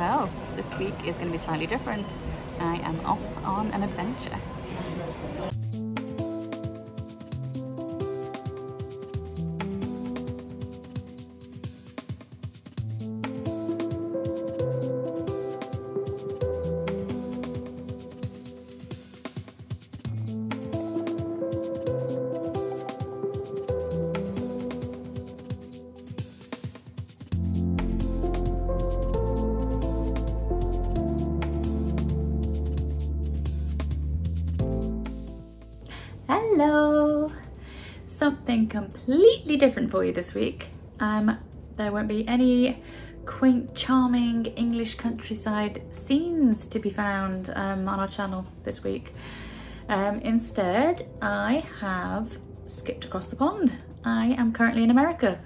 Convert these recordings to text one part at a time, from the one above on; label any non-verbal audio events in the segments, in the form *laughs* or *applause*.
Well, this week is going to be slightly different. I am off on an adventure. Something completely different for you this week. Um, there won't be any quaint, charming English countryside scenes to be found um, on our channel this week. Um, instead, I have skipped across the pond. I am currently in America.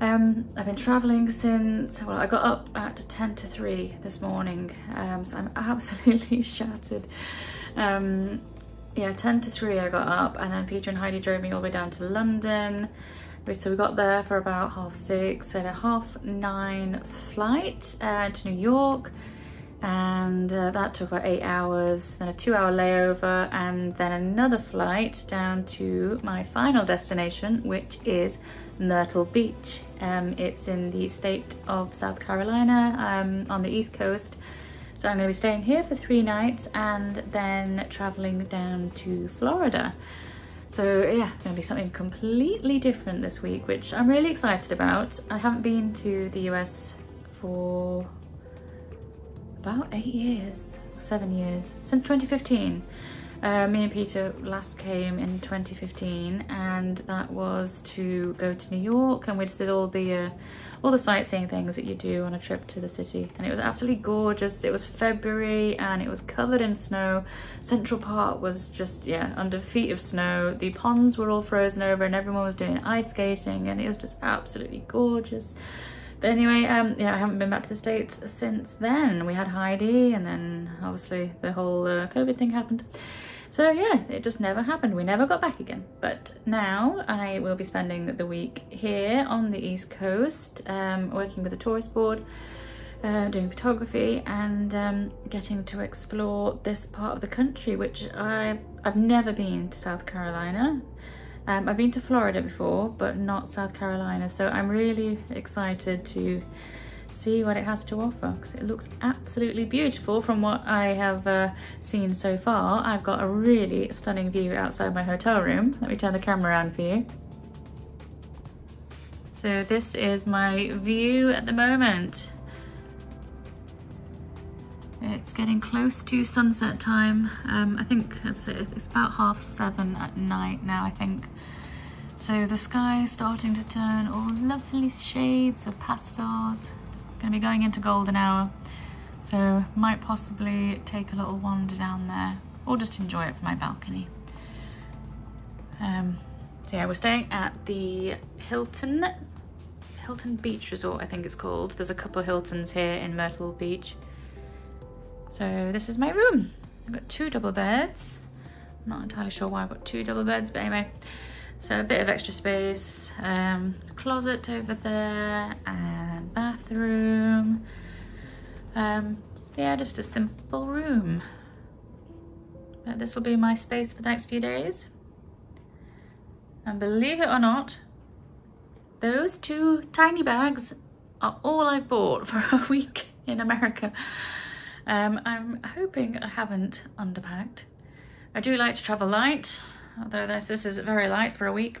Um, I've been traveling since, well, I got up at 10 to 3 this morning, um, so I'm *laughs* absolutely shattered. Um, yeah, 10 to 3 I got up and then Peter and Heidi drove me all the way down to London. So we got there for about half six and a half nine flight uh, to New York and uh, that took about eight hours, then a two hour layover and then another flight down to my final destination which is Myrtle Beach. Um, it's in the state of South Carolina um, on the east coast so I'm going to be staying here for three nights and then traveling down to Florida. So yeah, going to be something completely different this week, which I'm really excited about. I haven't been to the US for about eight years, seven years, since 2015. Uh, me and Peter last came in 2015 and that was to go to New York and we did all the uh, all the sightseeing things that you do on a trip to the city. And it was absolutely gorgeous. It was February and it was covered in snow. Central Park was just yeah under feet of snow. The ponds were all frozen over and everyone was doing ice skating and it was just absolutely gorgeous. But anyway, um, yeah, I haven't been back to the States since then. We had Heidi and then obviously the whole uh, COVID thing happened. So yeah, it just never happened. We never got back again. But now I will be spending the week here on the East Coast, um, working with the tourist board, uh, doing photography and um, getting to explore this part of the country, which I, I've never been to South Carolina. Um, I've been to Florida before, but not South Carolina. So I'm really excited to see what it has to offer because it looks absolutely beautiful from what I have uh, seen so far. I've got a really stunning view outside my hotel room. Let me turn the camera around for you. So this is my view at the moment. It's getting close to sunset time. Um, I think it's about half seven at night now, I think. So the sky is starting to turn all lovely shades of pastels. Gonna be going into golden hour. So might possibly take a little wander down there or just enjoy it from my balcony. Um, so yeah, we're staying at the Hilton, Hilton Beach Resort, I think it's called. There's a couple of Hiltons here in Myrtle Beach. So this is my room. I've got two double beds. I'm not entirely sure why I've got two double beds, but anyway. So a bit of extra space, um, closet over there and bathroom. Um, yeah, just a simple room. But this will be my space for the next few days. And believe it or not, those two tiny bags are all I've bought for a *laughs* week in America. Um, I'm hoping I haven't underpacked. I do like to travel light, although this, this is very light for a week.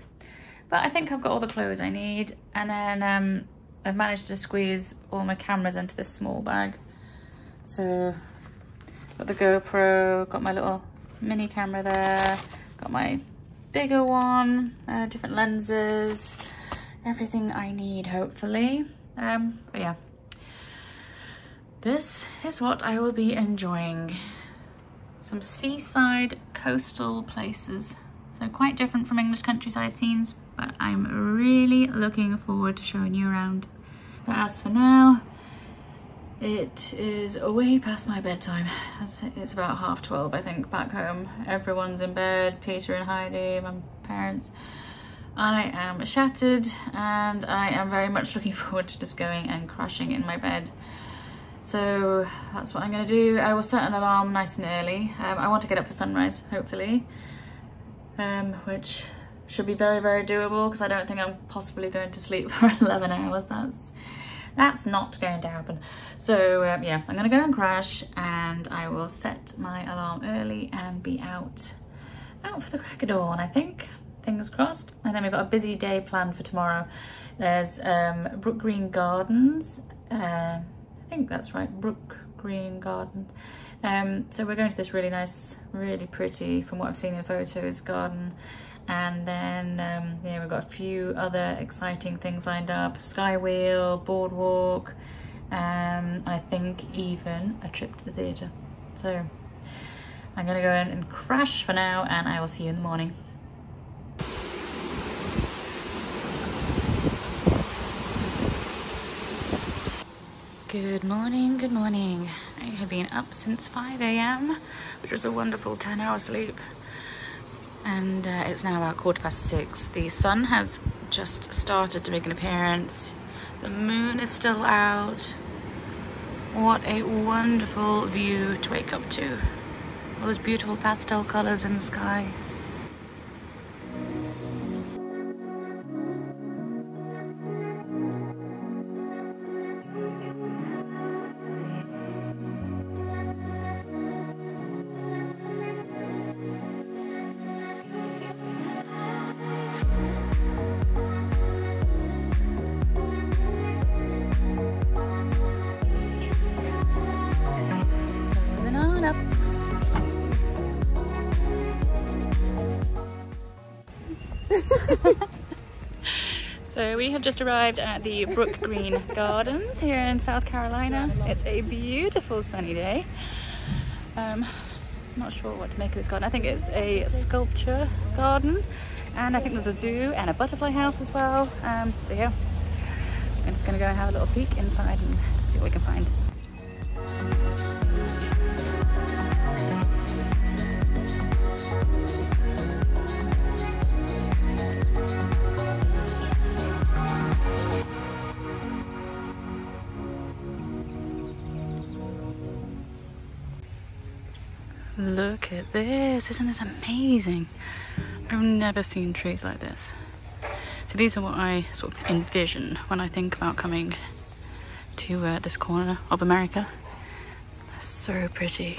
But I think I've got all the clothes I need. And then um, I've managed to squeeze all my cameras into this small bag. So got the GoPro, got my little mini camera there, got my bigger one, uh, different lenses, everything I need hopefully. Um, but yeah, this is what I will be enjoying. Some seaside coastal places. So quite different from English countryside scenes, but I'm really looking forward to showing you around. As for now, it is way past my bedtime. It's about half 12, I think, back home. Everyone's in bed, Peter and Heidi, my parents. I am shattered and I am very much looking *laughs* forward to just going and crashing in my bed. So that's what I'm gonna do. I will set an alarm nice and early. Um, I want to get up for sunrise, hopefully, um, which should be very, very doable because I don't think I'm possibly going to sleep *laughs* for 11 hours. That's that's not going to happen. So um, yeah, I'm gonna go and crash and I will set my alarm early and be out, out for the crack of dawn, I think. Fingers crossed. And then we've got a busy day planned for tomorrow. There's um, Brookgreen Gardens. Uh, I think that's right, Brook Green Garden. Um, so we're going to this really nice, really pretty, from what I've seen in photos, garden. And then, um, yeah, we've got a few other exciting things lined up. Skywheel, boardwalk, um, I think even a trip to the theatre. So I'm gonna go in and crash for now and I will see you in the morning. Good morning, good morning. I have been up since 5 a.m., which was a wonderful 10 hour sleep. And uh, it's now about quarter past six. The sun has just started to make an appearance. The moon is still out. What a wonderful view to wake up to. All those beautiful pastel colors in the sky. We have just arrived at the Brookgreen Gardens here in South Carolina. It's a beautiful sunny day. Um, not sure what to make of this garden. I think it's a sculpture garden and I think there's a zoo and a butterfly house as well. Um, so yeah, I'm just gonna go and have a little peek inside and see what we can find. Look at this, isn't this amazing? I've never seen trees like this. So these are what I sort of envision when I think about coming to uh, this corner of America. They're so pretty.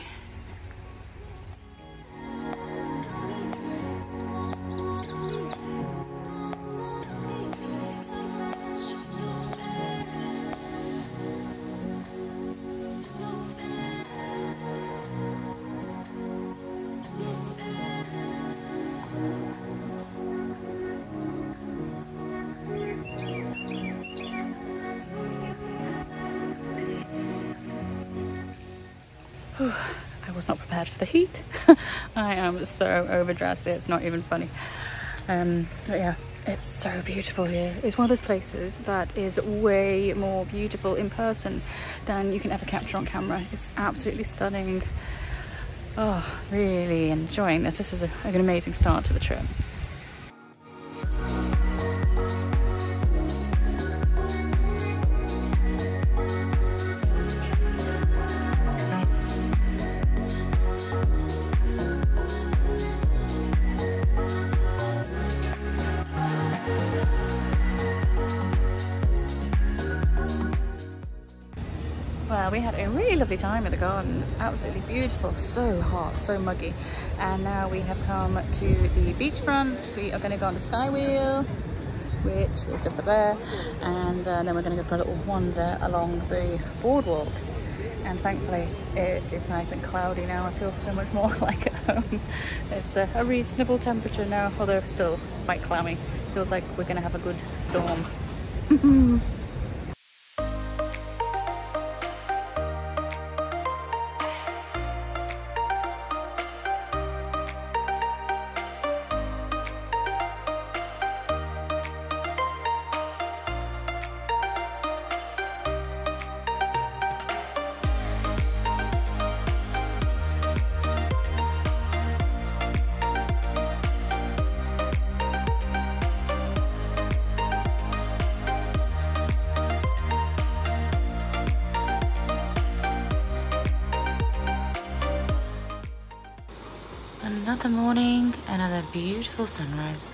I am so overdressed, it's not even funny. Um, but yeah, it's so beautiful here. It's one of those places that is way more beautiful in person than you can ever capture on camera. It's absolutely stunning. Oh, really enjoying this. This is a, an amazing start to the trip. Well, we had a really lovely time at the garden. It's absolutely beautiful, so hot, so muggy. And now we have come to the beachfront. We are going to go on the Skywheel, which is just up there. And uh, then we're going to go for a little wander along the boardwalk. And thankfully it is nice and cloudy now. I feel so much more *laughs* like at home. It's a reasonable temperature now, although still quite clammy. Feels like we're going to have a good storm. *laughs* Another morning, another beautiful sunrise.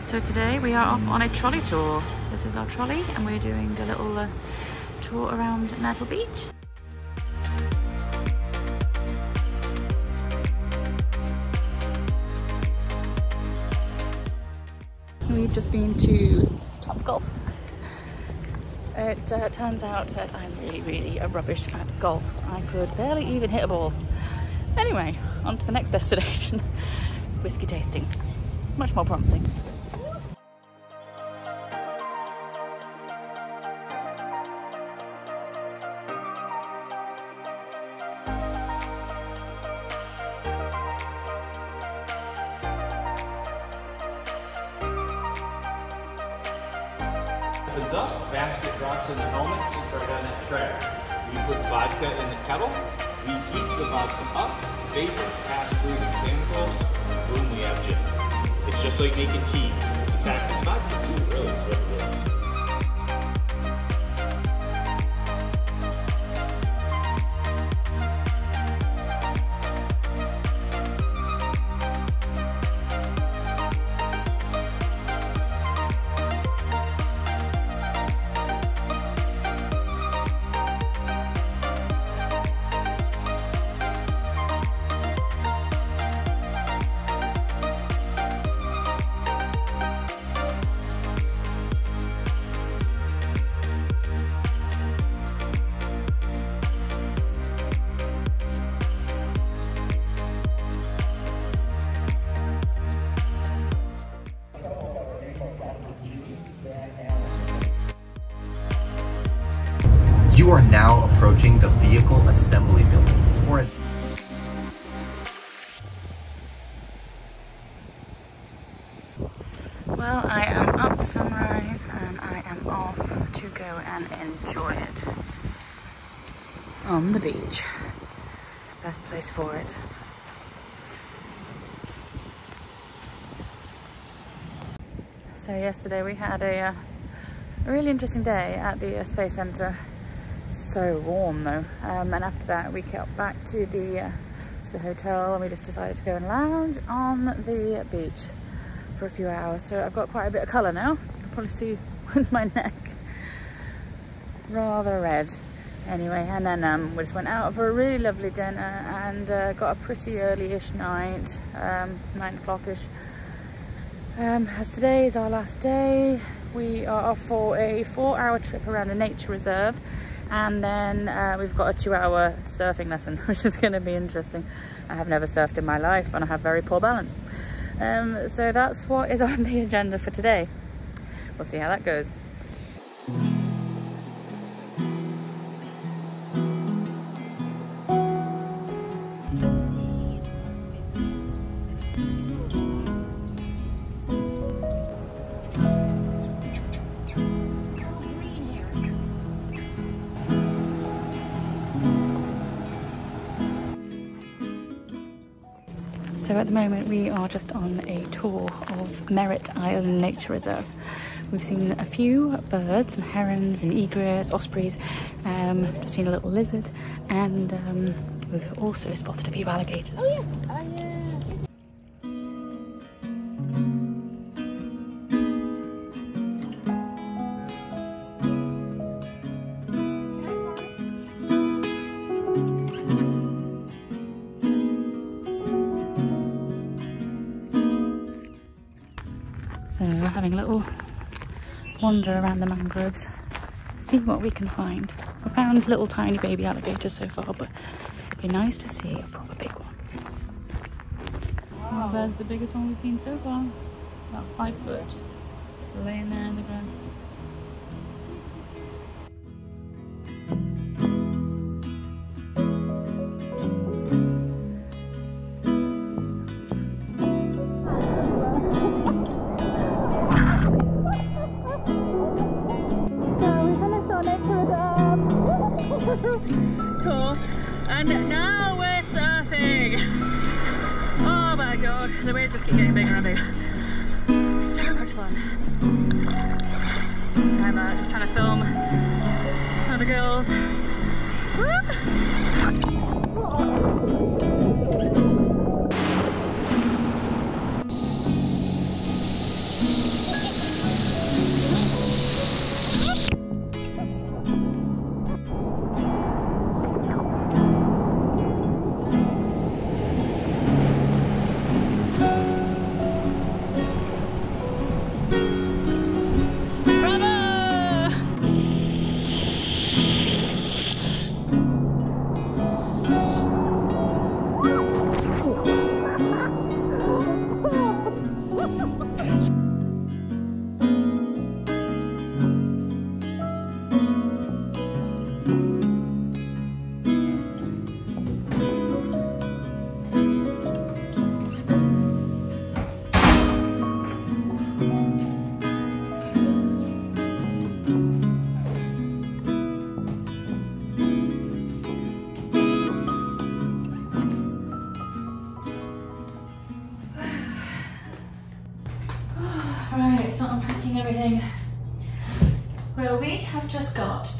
So today we are off on a trolley tour. This is our trolley and we're doing a little uh, tour around Myrtle Beach. We've just been to TopGolf. It uh, turns out that I'm really, really a rubbish at golf. I could barely even hit a ball. Anyway, on to the next *laughs* destination, whiskey tasting. Much more promising. Opens up, basket drops in the helmet, sits right on that track. We put vodka in the kettle, we heat the vodka up, vapors pass through the tin boom, we have gin. It's just like making tea. In fact, it's vodka tea, really, Assembly Building, or as Well, I am up for sunrise and I am off to go and enjoy it on the beach. Best place for it. So yesterday we had a, uh, a really interesting day at the uh, Space Center. So warm though. Um, and after that we got back to the uh, to the hotel and we just decided to go and lounge on the beach for a few hours. So I've got quite a bit of colour now. You can probably see *laughs* with my neck. Rather red. Anyway, and then um, we just went out for a really lovely dinner and uh, got a pretty early-ish night, um, 9 o'clock-ish. Um, as today is our last day, we are off for a four-hour trip around a nature reserve and then uh, we've got a two-hour surfing lesson, *laughs* which is going to be interesting. I have never surfed in my life and I have very poor balance. Um, so that's what is on the *laughs* agenda for today. We'll see how that goes. So at the moment we are just on a tour of Merritt Island Nature Reserve. We've seen a few birds, some herons and egrets, ospreys, um, seen a little lizard and um, we've also spotted a few alligators. Oh yeah, little wander around the mangroves, see what we can find. We found little tiny baby alligators so far, but it'd be nice to see a proper big one. Well, there's the biggest one we've seen so far. About five foot, laying there in the ground.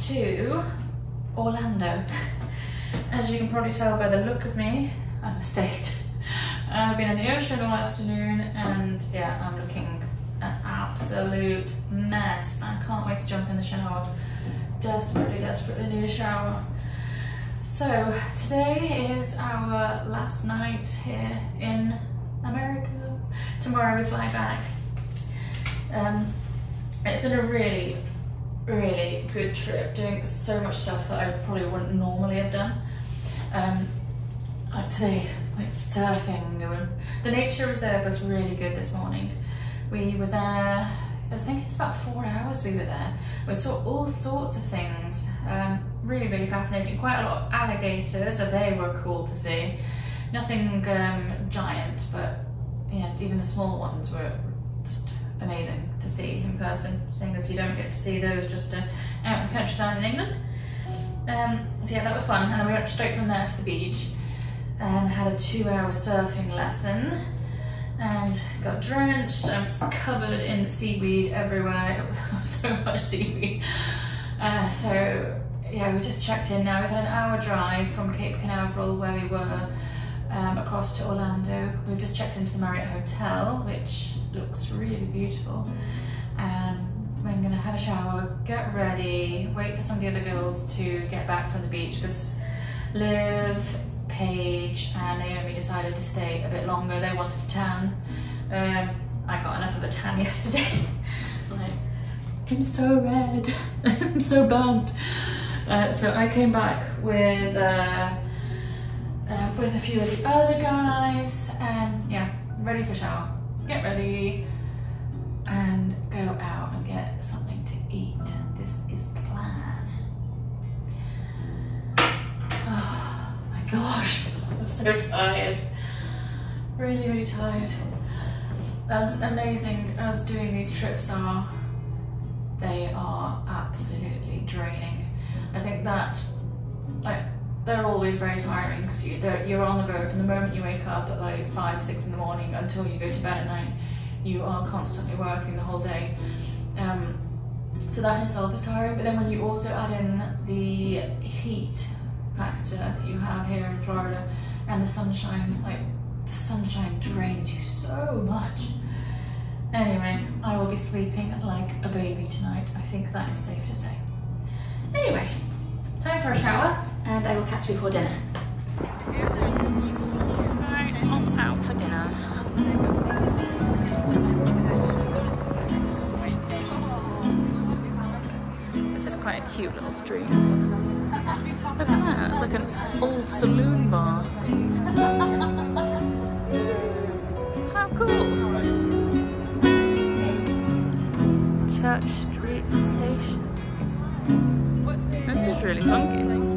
To Orlando. As you can probably tell by the look of me, I'm a state. I've been in the ocean all afternoon and yeah, I'm looking an absolute mess. I can't wait to jump in the shower. Desperately, desperately need a shower. So, today is our last night here in America. Tomorrow we fly back. Um, it's been a really, really good trip, doing so much stuff that I probably wouldn't normally have done. Um, like today, like surfing, the nature reserve was really good this morning. We were there, I think it's about four hours we were there. We saw all sorts of things, um, really, really fascinating. Quite a lot of alligators, so they were cool to see. Nothing um, giant, but yeah, even the small ones were amazing to see in person, seeing as you don't get to see those just uh, out in the countryside in England. Um, so yeah, that was fun, and then we went straight from there to the beach and had a two-hour surfing lesson and got drenched. I was covered in seaweed everywhere. *laughs* So much seaweed. Uh, so yeah, we just checked in now. We've had an hour drive from Cape Canaveral where we were um, across to Orlando. We've just checked into the Marriott Hotel, which looks really beautiful. And we're gonna have a shower, get ready, wait for some of the other girls to get back from the beach because Liv, Paige, and Naomi decided to stay a bit longer. They wanted to tan. Um, I got enough of a tan *laughs* yesterday. like, *laughs* I'm so red. *laughs* I'm so burnt. Uh, so I came back with uh, uh, with a few of the other guys, and yeah, ready for shower. Get ready and go out and get something to eat. This is the plan. Oh my gosh, *laughs* I'm so tired. Really, really tired. As amazing as doing these trips are, they are absolutely draining. I think that, they're always very tiring because you, you're on the go from the moment you wake up at like five, six in the morning until you go to bed at night. You are constantly working the whole day. Um, so that in itself is tiring, but then when you also add in the heat factor that you have here in Florida and the sunshine, like the sunshine drains you so much. Anyway, I will be sleeping like a baby tonight. I think that is safe to say. Anyway, time for a shower and I will catch you before dinner. Right, off out for dinner. This is quite a cute little street. Look at that, it's like an old saloon bar. How cool! Church Street Station. This is really funky.